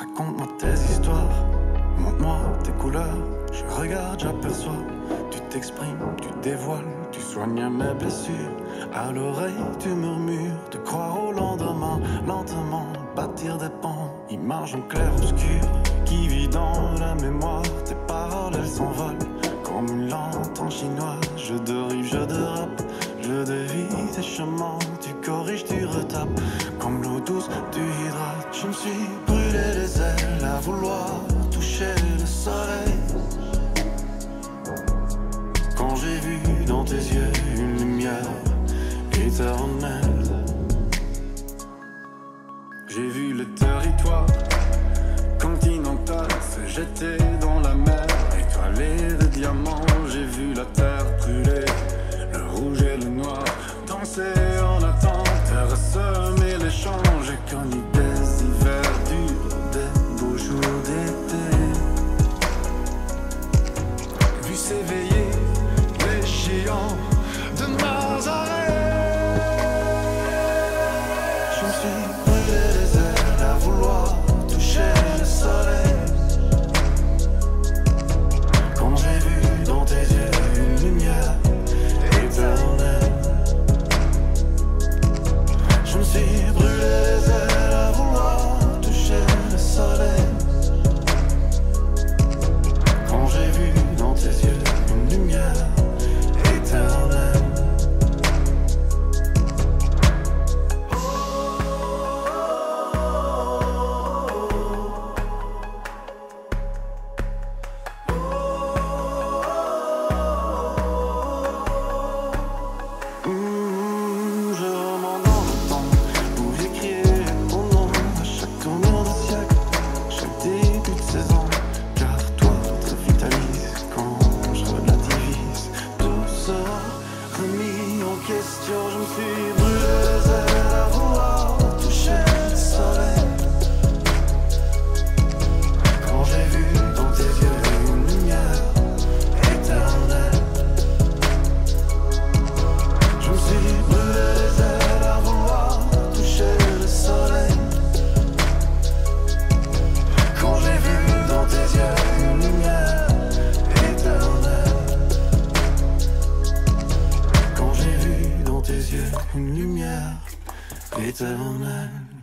Raconte-moi tes histoires, montre-moi tes couleurs. Je regarde, j'aperçois, tu t'exprimes, tu dévoiles, tu soignes mes blessures. À l'oreille, tu murmures, de croire au lendemain, lentement, bâtir des pans, image en clair obscur, qui vit dans la mémoire. Tes paroles, elles s'envolent. Comme une lente en chinois. Je dérive, je dérape, je dévie tes chemins, tu corriges, tu retapes. Comme l'eau douce, tu hydrates. Je me suis brûlé les ailes à vouloir toucher le soleil. Quand j'ai vu dans tes yeux une lumière éternelle, j'ai vu le territoire continental se jeter rouge et le noir. Danser en attente, terre semer l'échange. Et quand l'idée hivers dure des beaux jours d'été. Vu s'éveiller les géants. en question, je me suis brûlé Peter Ronald.